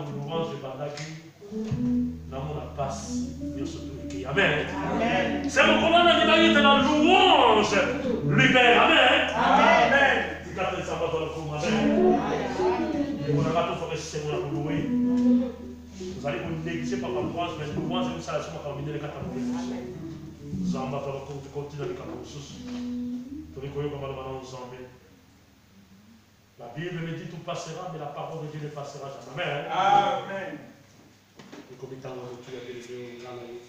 mokolo wanzo ebandaki namona pasi nyonso tolekei amen. Se mokolo wana libaki te na louange libere. Amen. Tikata nzambe aza lokumu amen. Emonaka tofaka esengo na kolowe tozali koneglige papa louange mais louange misala so makambo mindele kata moyeso nzambe aza lokumu tokotina likambo mosusu tolinkoyoka maloba não nzambe La Bible me dit tout passera, mais la parole de Dieu ne passera jamais. Amen. ekomitanga motu ya belebe ngana ye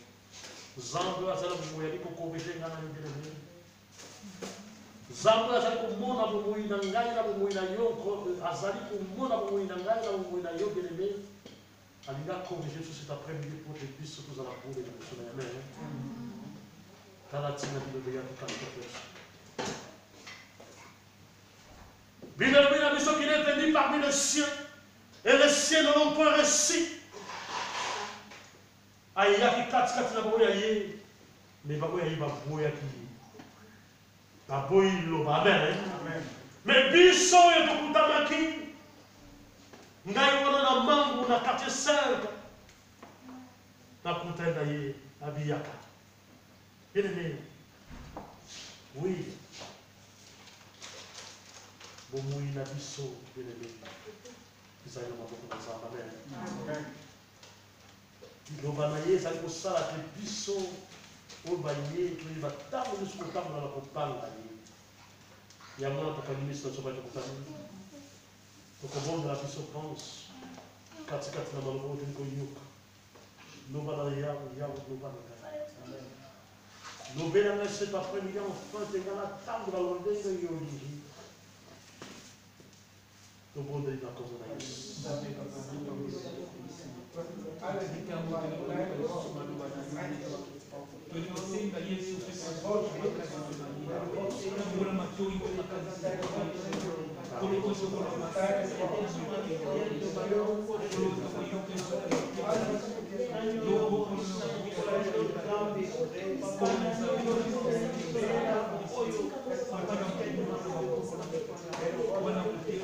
nzambe azali komoyali kokobete ngana ye belebe nzambe azali komona bomoi na ngai na bomoi na yo azali komona bomoi na ngai na bomoi na yo belebe alingi akorige so cet après-midi po te biso tozala bole liboso na yame tala ntina bilobe ya tokalikapeso bilobe na parmi les siens, et les siens ne l'ont pas reçu. Aïe, qui katikati na boya ye, mais baboya ye baboya ki, baboya iloba, amen. Mais biso ye tokutamaki, ngai wana na mangu na quartier cinq, nakutani na abiyaka. Bien aimé, oui, bomoi na biso bien-aimé. Ezali na maboko na nzambe amen. Liloba na ye ezali kosala te biso oyo baye toyeba ntango nyonso kotambola na kopanga ye. Yango na tokangi miso na biso baye tokotani tokobondela biso pense katikati na maloba oyo toli koyoka. Loba na yawe yawe loba na ngai lobela ngai cet après-midi enfin tenga na ntango na londenge yo olingi Eu vou dai coisa cosa da Thank you.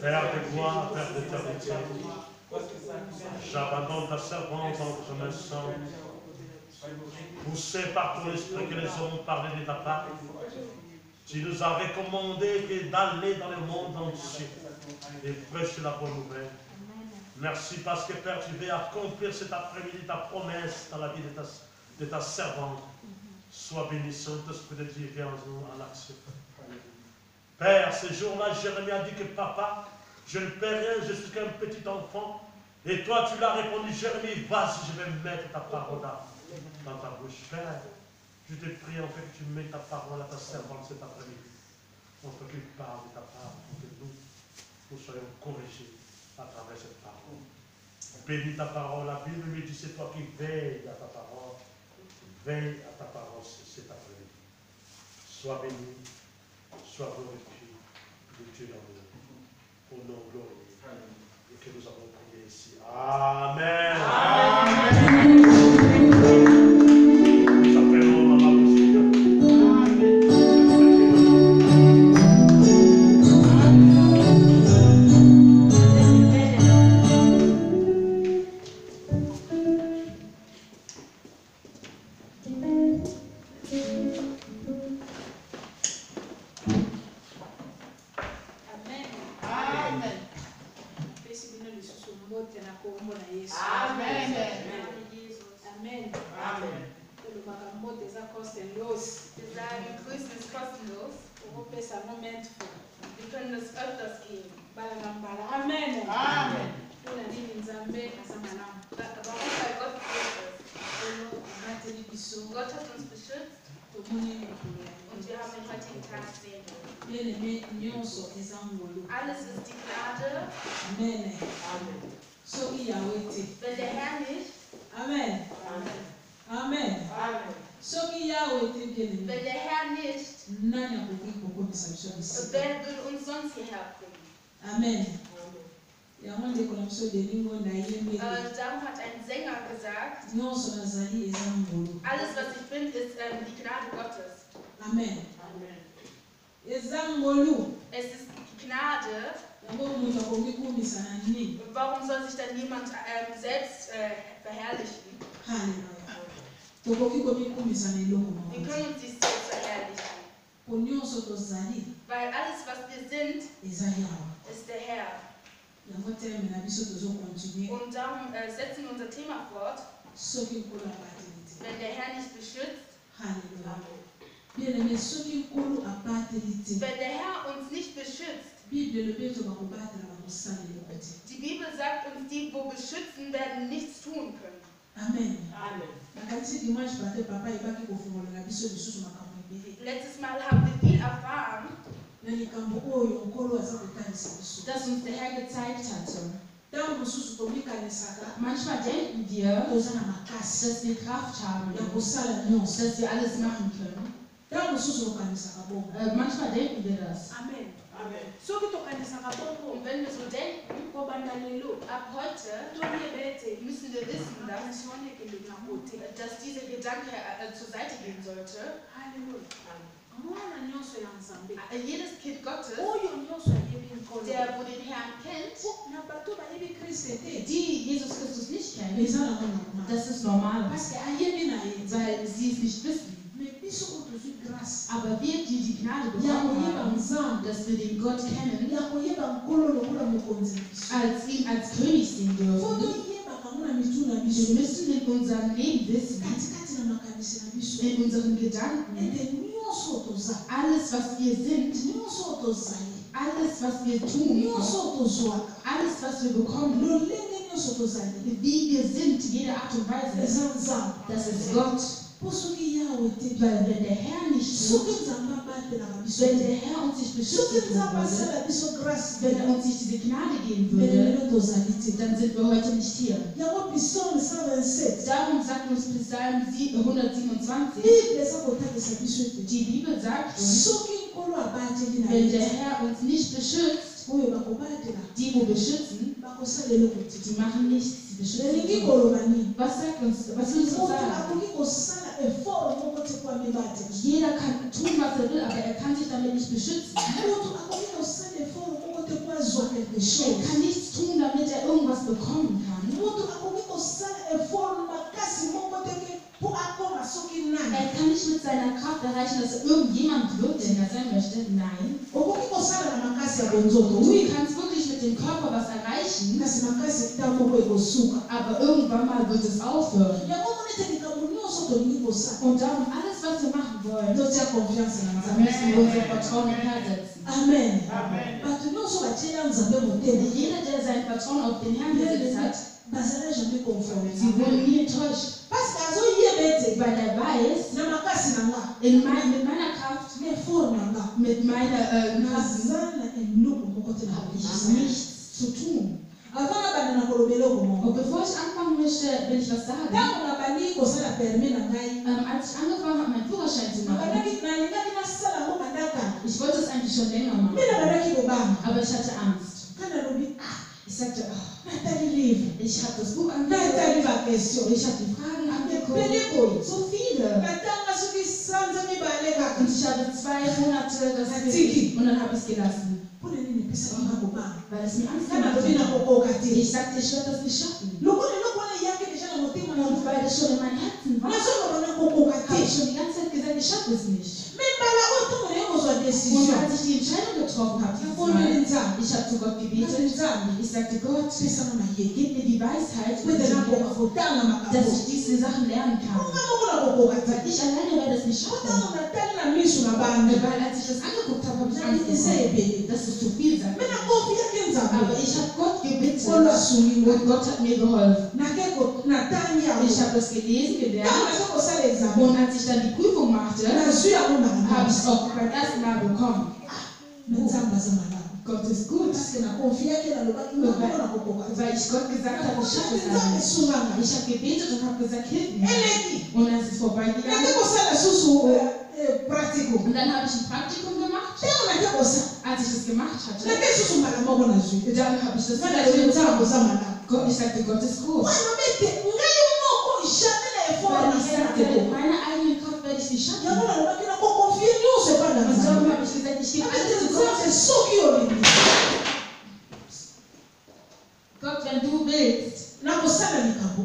Père de gloire, Père d'éternité, j'abandonne ta servante entre mes mains. Poussé par ton esprit que les hommes parlé de ta part, tu nous as recommandé d'aller dans le monde entier et prêcher la bonne nouvelle. Merci parce que Père, tu veux accomplir cet après-midi ta promesse dans la vie de de ta servante. Sois béni, Saint-Esprit de Dieu, viens en nous en action. Père, ce jour-là, Jérémie a dit que papa, je ne paie rien, je suis qu'un petit enfant. Et toi, tu l'as répondu, Jérémie, vas-y, je vais mettre ta parole dans ta bouche. Père, je te prie en fait que tu mettes ta parole à ta servante cet après-midi. On peut qu'il parle de ta part, pour que nous, nous soyons corrigés à travers cette parole. Bénis ta parole, la Bible lui dit, c'est toi qui veilles à ta parole. Veille à ta parole cet après-midi. Sois béni, sois glorifié de Dieu dans nous. Au nom glorieux et que nous avons prié ici. Amen. Nous alles was ich bin, ist ähm, die Gnade Gottes. amen Amen. Es ist Gnade. nini Warum soll sich dann jemand ähm, selbst äh, verherrlichen? Wir können uns nicht selbst verherrlichen. Weil alles, was wir sind, ist der Herr. Und darum äh, setzen wir unser Thema fort. Wenn der Herr nicht beschützt, te wenn der Herr uns nicht beschützt, die Bibel sagt uns, die, wo beschützen, werden nichts tun können. amen. Amen. na kati dimanche pate papa ebaki kofungolela biso lisusu makambo ebele. Letztes Mal haben wir viel erfahren, na likambo oyo nkolo aza kotalisa biso. das uns der Herr gezeigt hatte. Ntango mosusu tomikanisaka Manchmal denken wir, toza na makasi. dass wir Kraft haben, ya kosala nyonso. dass wir alles machen können. ntango mosusu tokanisaka bongo Äh, manchmal denken wir das. amen. Amen. soki tokanisaka bongo und wenn wir so denken, kobanda lelo ab heute müssen wir wissen, dass, dass dieser Gedanke äh, zur Seite gehen sollte. haleluya Äh, Jedes Kind Gottes, nkolo der wo den Herrn kennt, te Die Jesus Christus nicht kennen, das ist normal, ye weil sie es nicht wissen. Aber wir, die die Gnade bekommen haben, dass wir den Gott kennen, als ihn als König sehen dürfen, wir müssen in unserem Leben wissen, in unseren Gedanken, alles, was wir sind, alles, was wir tun, alles, was wir bekommen, wie wir sind, jede Art und Weise, das ist Gott. Weil wenn der Herr nicht biso wenn der Herr uns nicht beschützen würde, grâce wenn er uns nicht diese Gnade geben würde, dann sind wir heute nicht hier. yango psalme 127 Darum sagt uns Psalm 127, bible eza kotalisa biso ete die Bibel sagt uns, wenn der Herr uns nicht beschützt, die wo beschützen, die machen nichts, elingi koloba nini Was sagt uns, was will uns das moto akoki kosala effort moko te po amibatela Jeder kann tun, was er will, aber er kann sich damit nicht beschützen. moto akoki kosala effort moko te po azwa quelque Er chose kann nichts tun, damit er irgendwas bekommen kann. moto akoki kosala effort makasi moko te ke po akoma soki nani Er kann nicht mit seiner Kraft erreichen, dass irgendjemand wird, der er sein möchte. Nein. Du kannst wirklich mit dem Körper was erreichen, aber irgendwann mal wird es aufhören. Und darum, alles, was wir machen wollen, da müssen wir unser Vertrauen im Herrn setzen. amen. Motema Jeder, der sein Vertrauen auf den Herrn gesetzt hat, sie wurden nie enttäuscht, weil er weiß, in mein, mit meiner Kraft, mit meiner äh, Kraft na habe ich nichts zu tun. Und bevor ich anfangen möchte, will ich was sagen. Ähm, als ich angefangen habe, meinen Führerschein zu machen, ich wollte es eigentlich schon länger machen, aber ich hatte Angst. ah Ich sagte, livre ich habe das Buch angeguckt, ich habe die Fragen angeguckt, so viele. Und ich habe zwei Monate das Tiki. und dann habe ich es gelassen, Weil es die ganze Zeit gesagt, ich schaffe es nicht. Und als ich habe, die Weisheit, das zu viel. Aber ich habe Gott gebeten und Gott hat mir geholfen. Ich habe das gelesen, gelernt und als ich dann die Prüfung machte, habe ich es auch beim ersten Mal bekommen. Gott ist gut, weil ich Gott gesagt habe, ich schaffe es nicht. Ich habe gebetet und habe gesagt, hilf mir. Und es nake ist, kosala susu pratiko und dann habe ich ein Praktikum gemacht. Als ich das gemacht hatte, dann habe ich das Gott, ich sagte, Gott ist gut. Weil ich sagte, yango nalobaki na kokonfie nyonso epai na nzambe soki olingi God can do this. na kosala likambo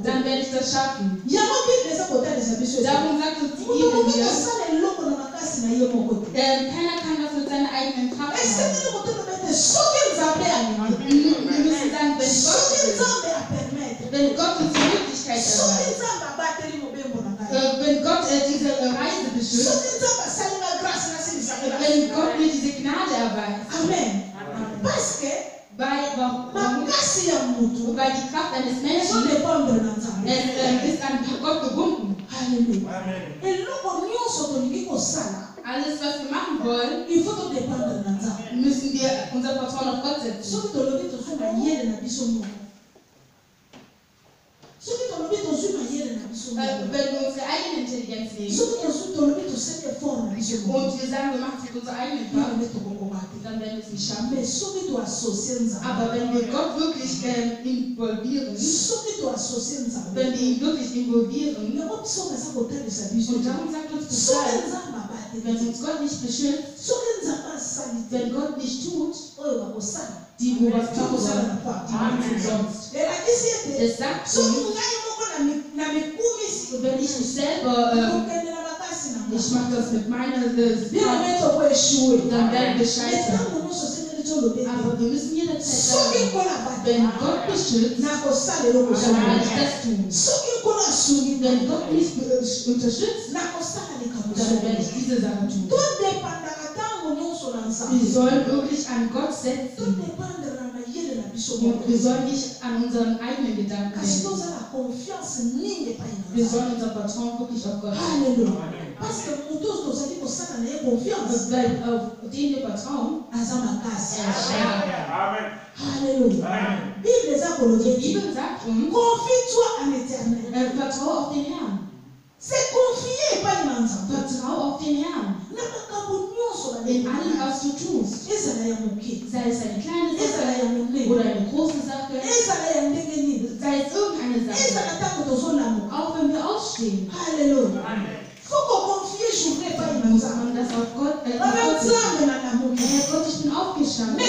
yango bible eza kotalisa biso kosala eloko na makasi na ye moko teesengeli kotala bete soki nzambe alingi soki nzambe apermetre soki nzambe abateli Gott mir diese Gnade erweist. Amen. Amen. Parce que weil, warum? weil die Kraft eines Menschen ist, ist an Gott gebunden. Halleluja. Alles, was wir machen wollen, müssen wir unser Vertrauen auf Gott setzen. jetzt nicht. Und wir sagen, wir machen es mit unserer eigenen Kraft, dann. Aber wenn wir Gott wirklich äh, involvieren, wenn wir ihn wirklich involvieren, und dann sagt uns Bescheid, wenn uns Gott nicht beschützt, wenn Gott nicht tut, die die tun sonst. Es sagt uns, Geschmack öffnet meines Aber wir müssen jederzeit sagen, wenn Gott beschützt, dann kann ich das tun. Wenn Gott mich unterstützt, dann werde ich diese Sachen tun. Wir sollen wirklich an Gott setzen todependre na biso Und wir moko sollen nicht an unseren eigenen Gedanken kasi denken. tozala confiance mingi epai na Wir sollen unser Vertrauen wirklich auf Gott parce que moto oyo tozali kosala na ye confiance Weil auf den wir vertrauen, aza makasi ist stark. halleluya bible Bibel sagt uns, confie toi en éternel vertraue auf den Herrn. Epai na nzambe Vertraue auf den Herrn. In allem, was du tust. Sei es eine kleine Sache oder eine große Sache. Sei es irgendeine Sache. Auch wenn wir aufstehen, epai na muss man das auf Gott, äh, Gott Herr Gott, ich bin aufgestanden.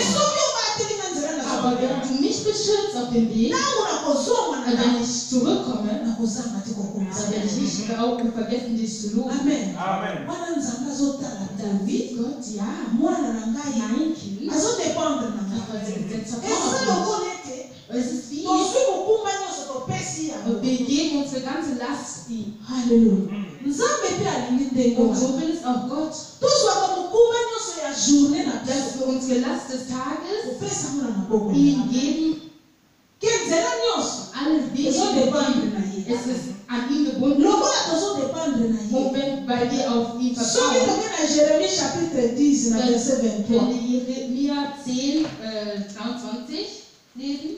Aber wenn du mich beschützt auf dem Weg, äh, wenn ich zurückkomme, dann werde ich nicht auch vergessen, dich zu loben. amen. Dann sieht Gott, ja, mein Kind, mich. Es ist wie, wir geben unsere ganze Last ihm. halleluya nzambe mpe alingi ndenge Gott, tozwaka mokumba nyonso ya journée na dass biso wir unsere Last des Tages kopesa ngo na maboko na ihm Ngai. geben, ke nzela nyonso ezodependre na ye. lokola tozodependre na ye. Soki toke na jérémie chapitre 10 na verset 23 wenn wir Jeremia 10, äh, 23 lesen,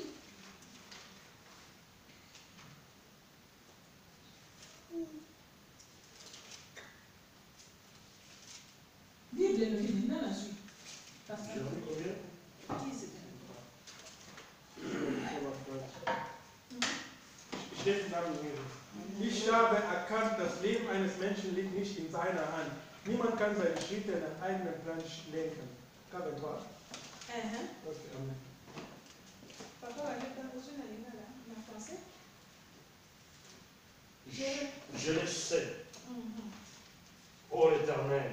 combien Steht dann Ich habe erkannt, das Leben eines Menschen liegt nicht in seiner Hand. Niemand kann seine Schritte nach eigenem Plan lenken. Kabetwa. Ok, amen. Papa waleta ozwi na lingala na français Je- Je le sais, Mhm. ô Éternel,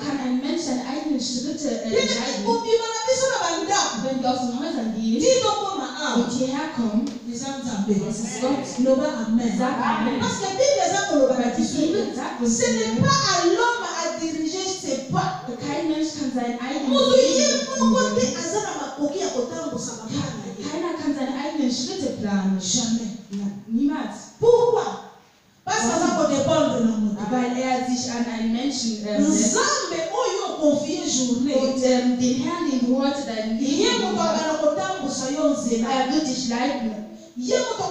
kann ein Mensch seine eigenen Schritte äh, entscheiden? Wenn wir aus dem Häusern gehen und hierher kommen, das ist Gott. Sag Amen. Parce que die Bibel sagt ce n'est pas à l'homme à diriger ses pas. Kein Mensch kann sein eigenes Keiner kann seine eigenen Schritte planen. Jamais. Niemals. Pourquoi? Parce que ça va dépendre de. Weil er and I mentioned earlier. nzambe um, the hand in what that ye moto akana kotambusa yo nzela. Ayabuti shilaibna ye moto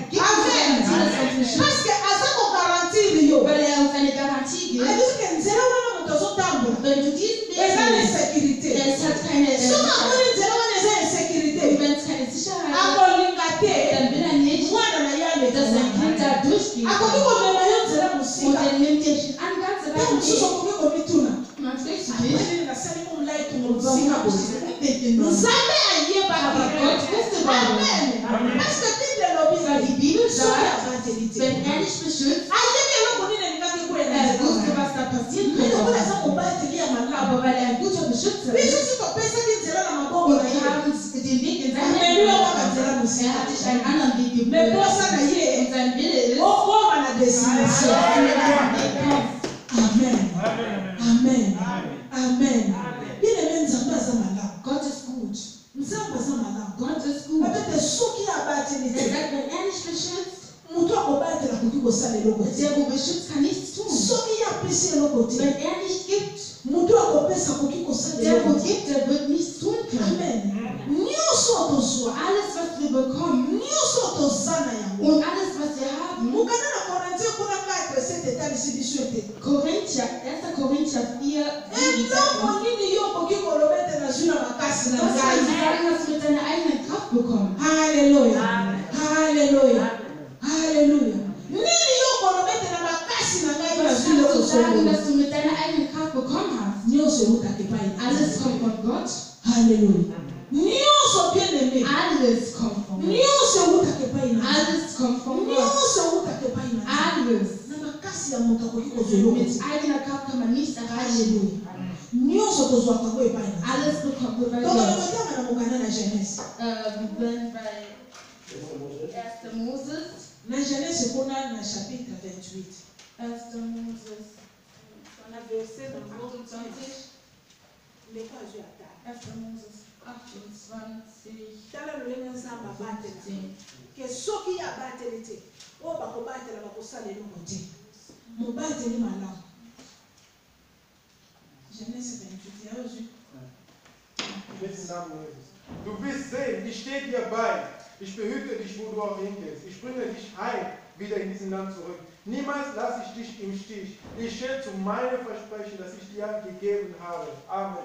Amen. sort of so alles was wir bekommen, sort of sana ya. Und alles was wir haben. Mugana na Korinther kuna kai presente tali sibishwete. Korinther, 1. Korinther 4. Enta kwa nini hiyo mbogi kolomete na jina makasi na kuna na chapitre 28 1. Moses na verset nango 28, ndeko azwi ata 1. Moses 28, tala lolenge nzambe abatela 15. ke soki ye abateli te oyo bakobatela bakosala eloko te mobateli malamu genese 28 ya ozwi Mit dem Namen Jesus. Du wirst sehen, ich stehe dir bei. Ich behüte dich, wo du auch hingehst. Ich bringe dich heim wieder in diesen Land zurück. Niemals lasse ich dich im Stich. Ich stehe zu meinem Versprechen, das ich dir gegeben habe. Amen.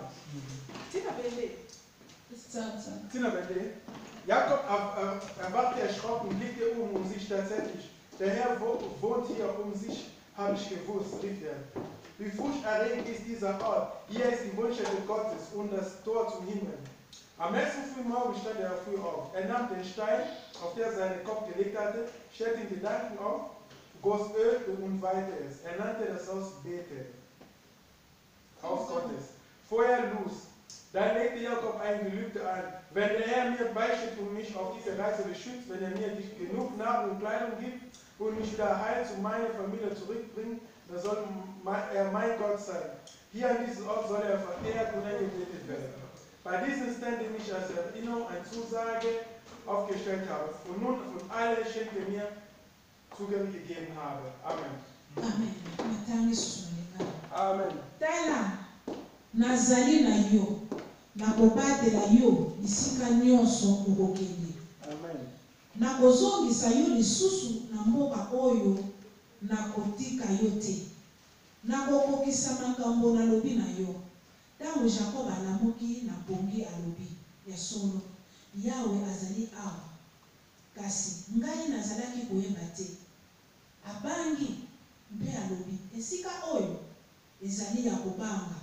tina bende Bis 22. Tina Bende. Jakob er- er- erwachte erschrocken, blickte um um sich tatsächlich. Der Herr wo- wohnt hier um sich, habe ich gewusst, rief er. Wie furchterregend ist dieser Ort. Hier ist die Wohnstätte Gottes und das Tor zum Himmel. Am nächsten Frühmorgen stand er früh auf. Er nahm den Stein, auf der er seinen Kopf gelegt hatte, stellte in Gedanken auf, goss Öl und weihte es. Er nannte das Haus Bethel. Haus Gottes. Feuer los. Dann legte Jakob ein Gelübde an. Wenn der Herr mir beisteht und mich auf diese Reise beschützt, wenn er mir nicht genug Nahrung und Kleidung gibt und mich wieder heil zu meiner Familie zurückbringt, da soll er mein Gott sein. Hier an diesem Ort soll er verehrt und angebetet werden. Bei diesem Stand, den ich als Erinnerung eine Zusage aufgestellt habe und nun von allen Geschenke mir Zugang gegeben habe. Amen. amen Amen. tala nazali na yo nakobatela yo bisika nyonso okokende Amen. nakozongisa yo lisusu na mboka oyo nakotika yo te nakokokisa makambo nalobi na yo ntango jakob alamuki na pongi alobi ya solo yawe azali awa. Kasi ngai nazalaki koyeba te. Abangi mpe alobi esika oyo ezali ya kobanga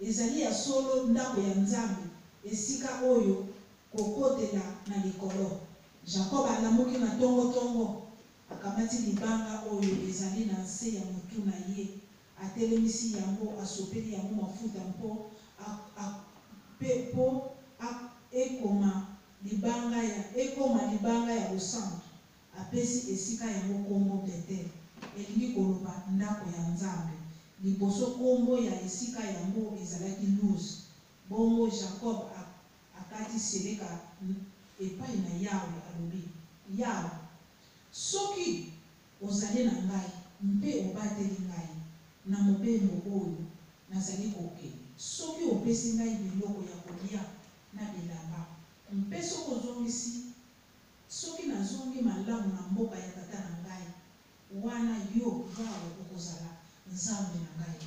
ezali ya solo ndako ya nzambe esika oyo kokotela na likolo. Jakob alamuki na tongotongo akamati libanga oyo ezali na nse ya motu na ye atelemisi yango asopeli yango mafuta mpo mpe mpo ekoma libanga ya ekoma libanga ya losambo apesi esika yango nkombo betel elingi koloba ndako ya nzambe. Liboso nkombo ya esika yango ezalaki luz bongo jacob akati seleka epai na yawe alobi yawe soki ozali na ngai mpe obateli ngai na mobembo oyo nazali kokende. Soki opesi ngai biloko ya kolia na bilamba mpe soki ozongisi soki nazongi malamu na mboka ya tata na ngai wana yo yawe okozala nzambe na ngai.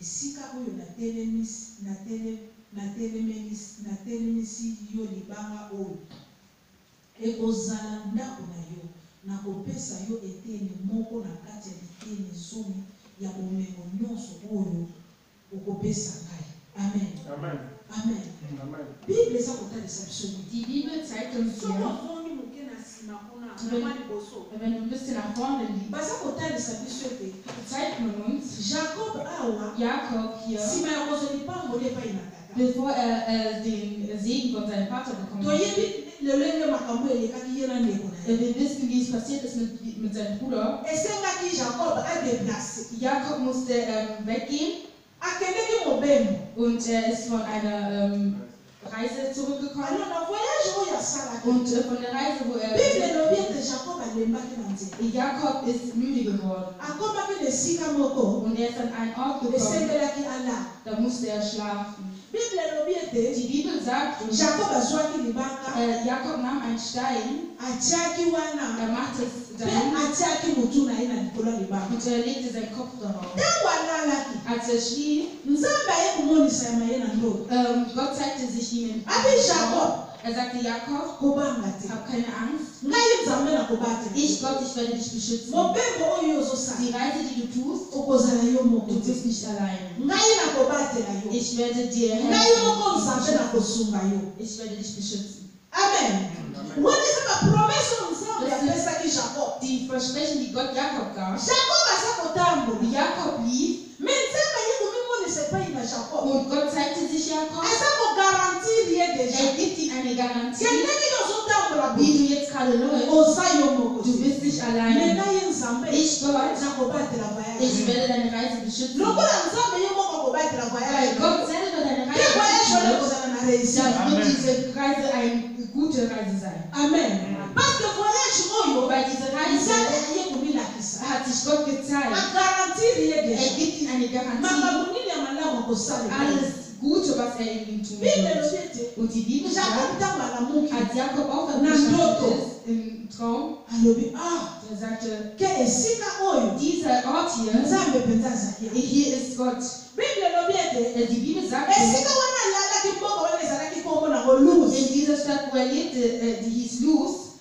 Esika oyo natelemisi natele- natelemelisi- natelemisi yo libanga oyo ekozala ndako na yo nakopesa yo eteni moko na kati ya biteni zomi ya bomengo nyonso oyo okopesa ngai. Amen. Amen. amen. Amen. bible eza kotalisa biso soki ovongi moke na nsima kuna liboso. Baza kotalisa biso ete. Man uns, jacob awa Jakob hier, nsima ya kozwa lipamboli epai na tata bevor er äh, den Segen von seinem Vater bekommen hat. Ye Wir wissen, wie es passiert ist mit, mit seinem Bruder. Jakob musste ähm, weggehen und er ist von einer ähm, Reise zurückgekommen. asalaki Und äh, von der Reise, wo er. Jakob ist müde geworden. Und er ist an einen Ort gekommen, da musste er schlafen. Bible elobi ete Die Bibel sagt uns, jacob azwaki libanga äh, Jakob nahm einen Stein, atiaki wana er machte es dahin atiaki motu na ye na likolo libanga und er legte seinen Kopf darauf. ntango alalaki Als er schlief, nzambe aye komonisa ya maye na ndoto ähm, Gott zeigte sich ihm in abi jacob Er sagte, Jakob, hab keine Angst. Ich, Gott, ich werde dich beschützen. Die Reise, die du tust, du bist nicht alleine. Ich werde dir helfen. Ich werde dich beschützen. Amen. Amen. What is the promise of God? Die Versprechen, die Gott Jakob gab. Jakob lief. shall come. Und Gott sich, er. Er gibt dir eine Garantie. Ja, nehme unter Wie du jetzt gerade läufst. Du bist nicht allein. Ich, Gott, ich werde deine Reise beschützen. Weil Gott selber deine Reise beschützt. Das wird diese Reise eine gute Reise sein. Amen. Weil diese Reise hat sich Gott gezeigt. Er gibt ihm eine Garantie. Alles, Gute, was er in ihm tun wird. Und die Bibel sagt, als Jakob auferstanden ist im Traum, er sagte, dieser Ort hier, hier ist Gott. Die Bibel sagt, in dieser Stadt, wo er lebte, die hieß Luz,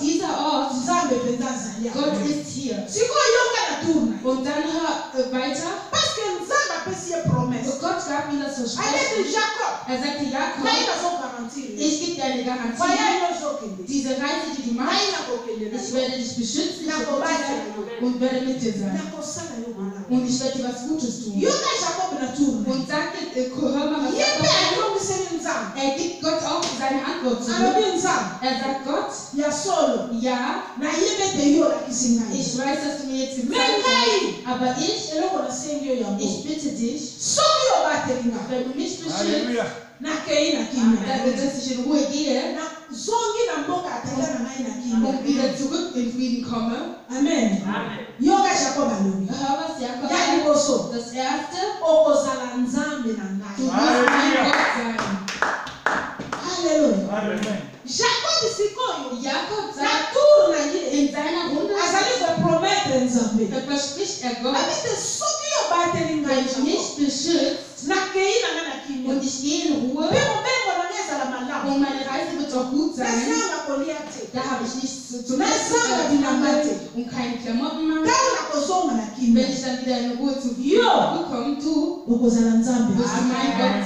Dieser Ort. Gott ist hier. Und dann hör, weiter. Gott gab ihm das Versprechen. Er sagte, Jakob, ich gebe dir eine Garantie. Diese Reise, die du machst, ich werde dich beschützen und werde mit dir sein. Und ich werde dir was Gutes tun. Und sagte, äh, äh, hör mal, was Jakob Er gibt Gott auch seine Antwort zu. Er sagt, Gott, solo ja, nayebi ete yo olakisi ngai. Ich weiß, dass du mir jetzt Me gezeigt ngai hast, aber ich, eloko nasengi yo yango. Ich bitte dich, soki obateli nga wenn du mich beschützt, Halleluja. nakei na kimia. Ah, Damit dass ich in Ruhe gehe nazongi na mboka atata na ngai na und kimia wieder zurück in Frieden komme. amen. Yoka jakob alobi Hör, ah, was Jakob ya sagt. liboso Das erste, okozala nzambe na du ngai wirst mein Gott ergott. Er wird so nicht beschützt und ich gehe in Ruhe und meine Reise wird gut sein, da habe ich nichts zu tun und Klamotten mehr. Wenn ich dann wieder in Ruhe zu komme, du, mein Gott,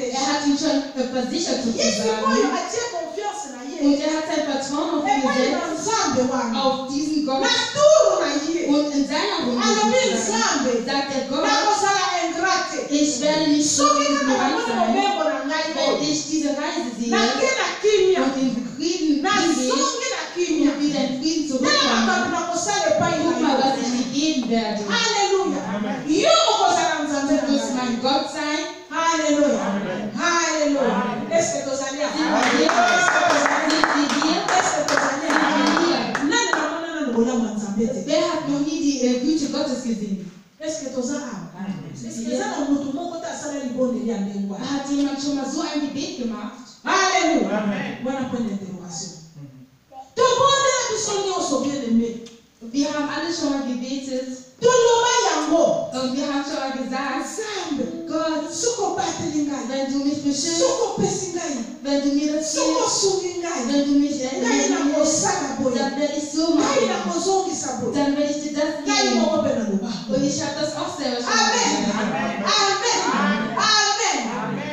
Er hat ihn schon versichert sozusagen. Und er hat sein Vertrauen auf ihn gesetzt, auf diesen Gott. Und in seiner Runde sagt er Gott, ich werde nicht so ngai wenn ich diese Reise sehe Anschlag gebetet. Und wir haben schon mal gesagt, Gott, wenn du mich beschützt, wenn du mir das gibst, wenn du mich erinnerst, dann werde ich so machen. Dann werde ich dir das geben. Und ich habe das auch selber schon Amen. Amen. Amen. Amen.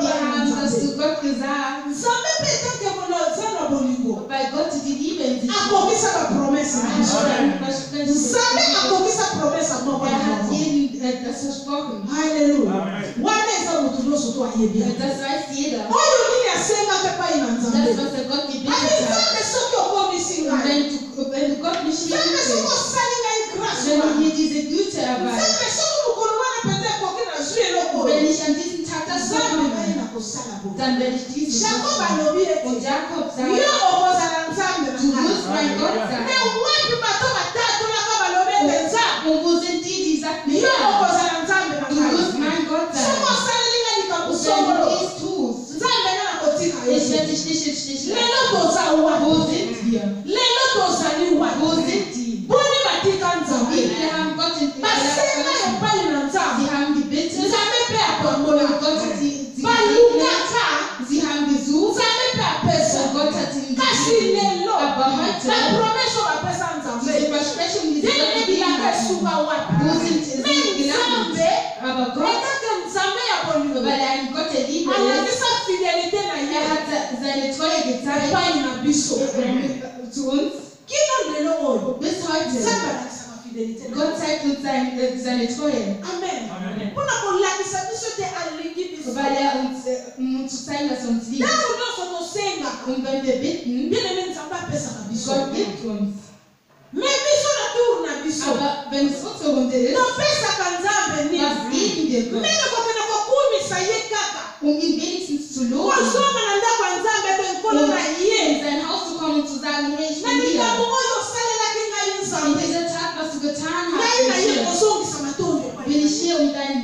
Wir haben das zu Gott gesagt. Bei Gott, die lieben dich. Sami akokisa promesa mọ wa yàrá. Hallelujah. Wa ne nsa wotu do soto ayé bi. Oyo ni ya se ma pepa yi na nsa. Ani nsa de so ki o bọ mi si wa. Nsa de so ko sani na yi grass wa. Nsa de so ko kolo wa ne pete ko ki na su ye loko. Nsa de ba yi na ko salabo. Jacob alobi eti. Yóò o bọ sa.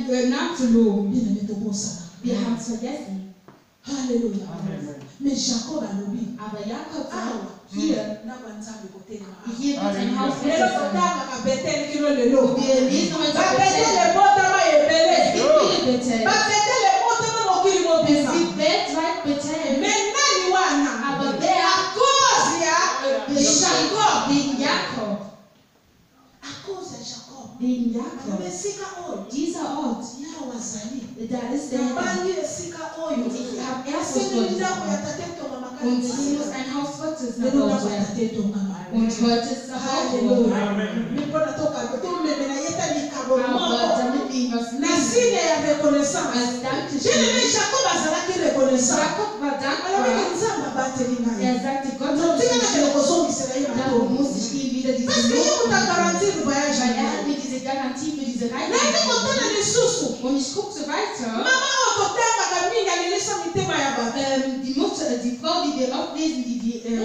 nantsulu ndinenitobusa behansa yesi haleluya meshako balobi abayakho Jacob, here nabanzambe kotema lelo kotanga babetele kino lelo babetele botama ebele babetele the yakov. These are odd. That is the Und Jesus ein Haus Gottes nach Und Gott ist nach Hause. Aber damit ihm was Als Dankeschön. Jakob war dankbar. Er sagte, Gott, darum muss ich ihm wieder diese Not geben. Weil er hat mich diese Garantie für diese Reise Und ich gucke so weiter. Ähm, die Mutter, äh, die Frau, die wir auch lesen, die, die äh,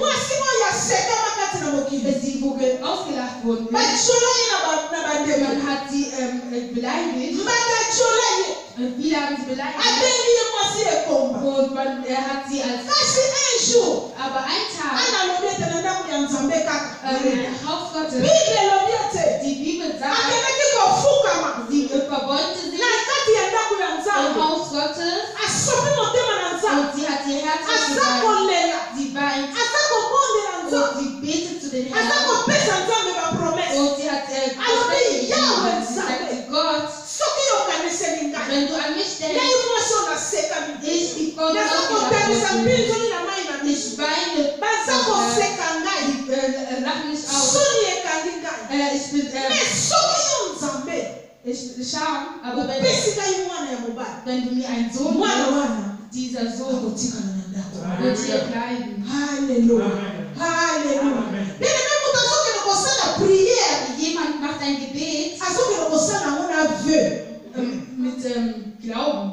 wo ge- ausgelacht bandeko Man hat sie ähm, äh, beleidigt. Äh, viele haben sie beleidigt. Und man, er hat sie als. Aber ein Tag, alobi ete na ndako ya nzambe kaka äh, der Haus Gottes, bible elobi ete die Bibel sagt, akendaki kofukama sie äh, verbeugte sich na kati ya ndako ya im nzambe Haus Gottes asopi motema na nzambe und sie hat ihr Herz aza geweint. kolela Sie weint aza kobondela und nzambe sie betet zu den aza Herrn. kopesa nzambe bapromese Und sie hat äh, Also, Versprechen Yahweh gegeben. Sie sagt- sagte, Gott, soki okaniseli ngai wenn du an mich ngai denkst, mwasi oyo nasekami ich, die Frau, die naza ausgelacht kotabisa wurde, mpinzoli na mai na miso ich weine, baza äh, koseka ngai äh, lach mich aus. soni ekangi ngai Äh, ich bin, me äh, soki yo nzambe ich scham, aber wenn, opesi ngai mwana ya mobali wenn du mir einen Sohn gibst, dieser Sohn wird hier bleiben. kosala priere Jemand macht ein Gebet. Ähm, mit ähm, Glauben.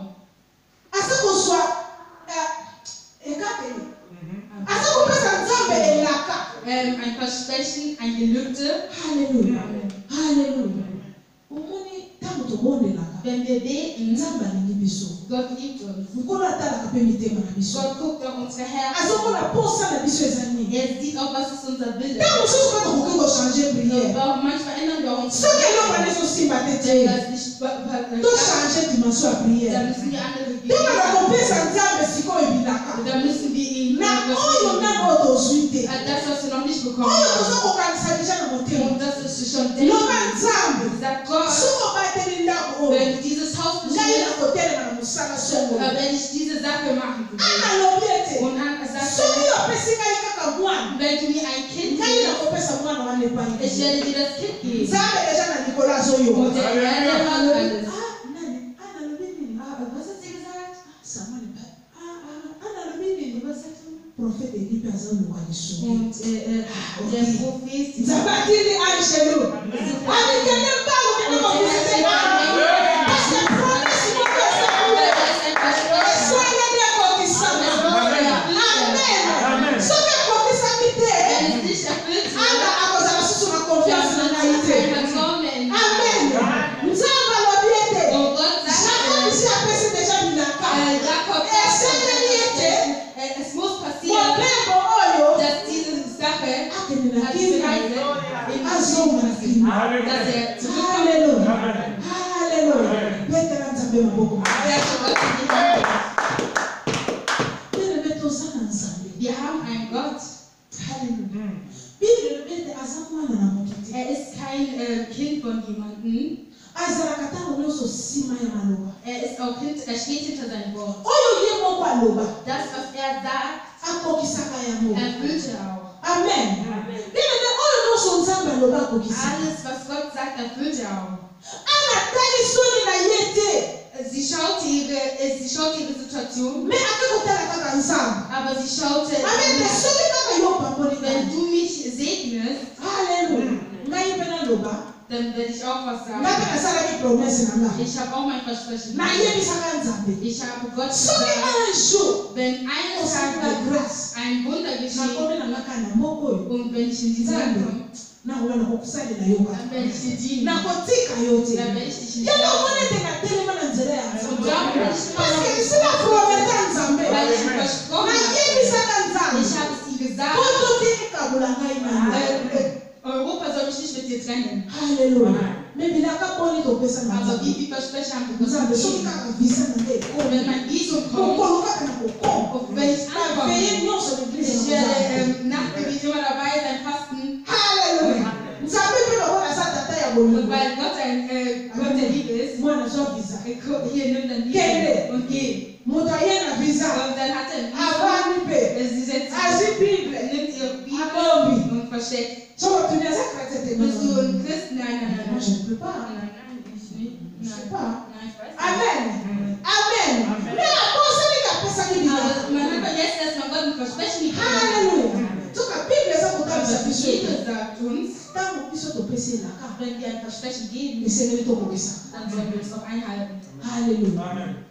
Ähm, ein Versprechen, ein Gelübde. halleluya halleluya tomonela bendede nzambe alingi biso mokolo atalaka mpe mitema na biso azokola mposa na biso eza ninita mosusu kaka koki kochange prièresoki eloko wana ezosimba te te tochange dimension ya prière mpona na kopesa nzambe sikoyo ebilaka na oyo nano tozwi te oyo toza kokanisa deja na motema loba nzambe Sachen. Uh, wenn ich diese Sache machen würde. Und Anna sagte, wenn du mir ein Kind gibst, ich werde dir das Kind geben. Und der Erde hat alles. prophète est dit personne ne voit les choses. Zabatini Angelou. Avec un homme, vous êtes là. akokisaka yango amen. Bienene oyo nyonso nzambe aloba akokisaka. Anatali soni na ye te. Sie schaute ihre, sie ihre Situation. Aber sie schaute. Wenn du mich segnest. Halleluja. then the officer nakungezalami ibhomesi nami ishakoma ifashifashi naye so i grass. And Europa soll mich nicht mit dir trennen. na Aber wie viel Versprechen haben Und wenn mein Visum kommt, wenn ich ankomme, ich werde ähm, dabei sein, fasten. ya Und weil Gott ein äh, Gott der Liebe ist, äh, hier nimm dein Kende. Visum und geh. mudayana visa avanipe azibible abombi so tunaweza kukatate moi je ne peux pas je sais pas amen amen mera kosani kapesa bibiaaleluya soka bible eza kotamisa biso ntango biso topesi elaka eseneli tokokesa aleluya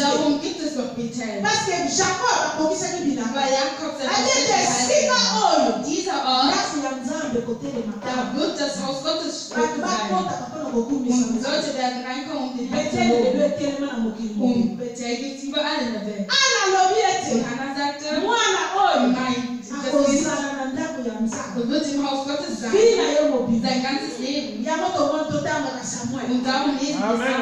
Jacob parce que Jacob akokisaki bilamba abyete esika oyo. Ndasi ya nzambe kotele makabakotaka mpona kokumisaetelelo etelema na mokili ana alobi ete mwana oyo. Akozala na ndako ya nzambe na yo mobili yango tomoni totangaka samuel. Amen.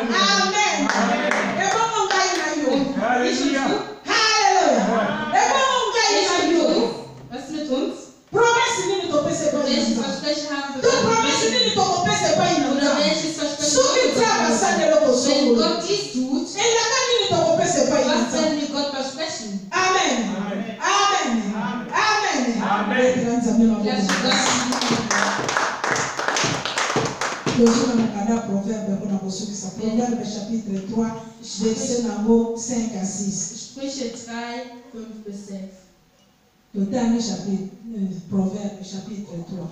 Hallelujah. Hallelujah. Everyone guys you Let's meet once. Promise me to pay the bill. Don't promise me to pay the bill. So we tell our son the Lord so. When God is good, and the man need to pay the bill. God send me God prosperity. Amen. Amen. Amen. Amen. Amen. Amen. Amen. Amen. Amen. Amen. Amen. Amen. Amen. Gott tozonga na kanda proverbe mpona kosukisa proverbe chapitre 3 verset nango 5 à 6 Sprüche 3, 5 bis 6. totangi chapitre euh, proverbe chapitre 3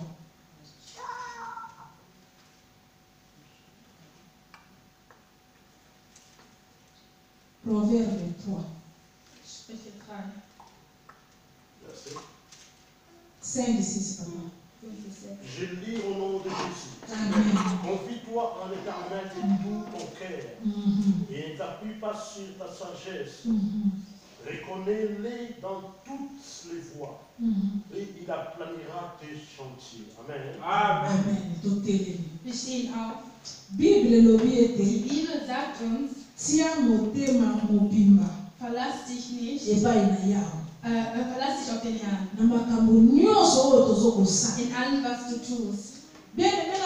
proverbe 3 Sprüche 3, Verset. 5 6 pardon 5 bis 6. Je lis au nom de Jésus. amen Confie-toi en l'éternel de tout ton cœur Mhm, et ne t'appuie pas sur ta sagesse. mhm, Reconnais-les dans toutes les voies et il aplanira tes chantiers. Amen. Amen. amen bible Die Bibel sagt uns, tia motema mobimba verlass dich nicht, epai na yawe äh, verlass dich auf den Herrn. na makambo nyonso oyo tozokosala In allem, was du tust. bien aimé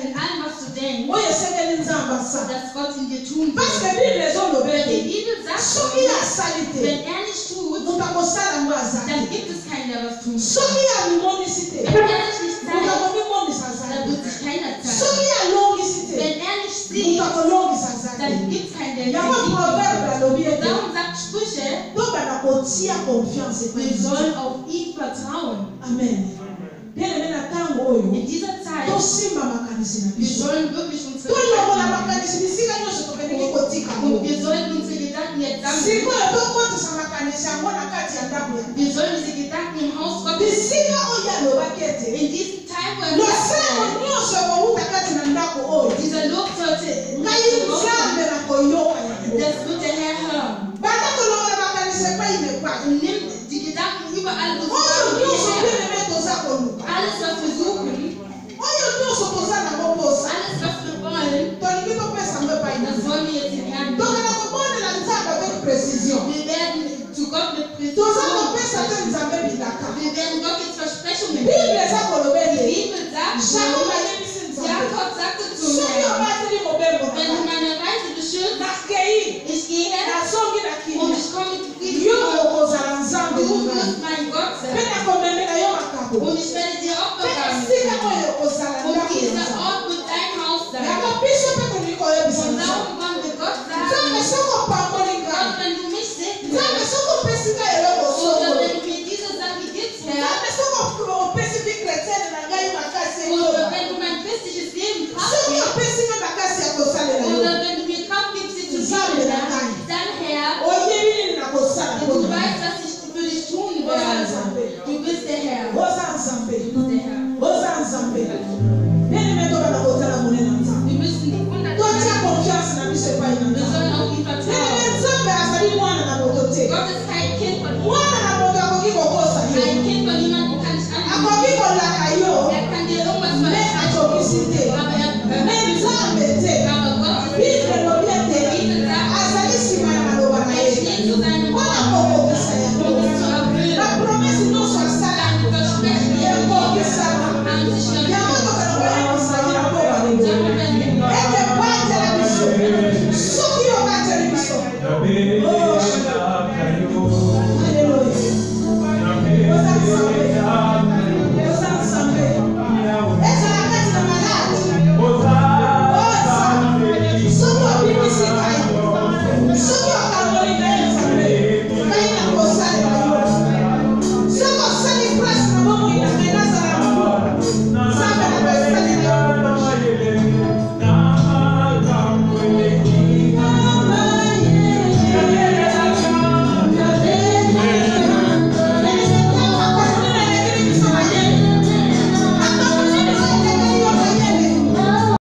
and I have to then. That's what in the tomb. Parce. The Bible that. Soki ya That give kind of tomb. Soki ya mimonisité. The Danish kind of time. Soki ya longisité. The That give kind of. Yako. Down that scripture. Eh? The zone of equal town. Amen. In dieser Zeit, tosimba makanisi na wir biso sollen wirklich unsere tolongola Gedanken makanisi bisika nyonso tokendeki kotika und ngo wir sollten unsere Gedanken jetzt sammeln. sikoyo tokotisa makanisi yango na kati ya ndako ya Wir sollen diese Gedanken im Haus Gottes bisika oyo alobaki ete in diesem Teil, wo losango sagt, nyonso ekowuta kati na ndako oyo dieser Lob sollte ngai nzambe na koyoka yango das wird der Herr hören. banda kolongola makanisi epai na epai Und nimm die Gedanken überall, wo oyo nyonso sie sind. Alles was Sätze suchen. Wọ́n yóò tó sọ̀tọ̀ sára mọ́ bó sá. Alle Sätze wollen. Tọ́ni bí tó fẹ́ sàmé báyìí. Das wollen wir jetzt erkennen. Dọ́kẹ́ náà kò ní la nza àgbà bẹ́ẹ̀ precision. Wir werden zu Gott mit Precision. Tòzá kò. Wir werden Gottes Versprechungen. Bíbélì. Die Bibel sagt. Jakob sagte zu mir. Sọ́yọ̀ bá ti. Wenn du meine Dieu is here who is coming to feed you. Who is oh, my God? Who is many the upper Who is the upper time house? Eh? But now we want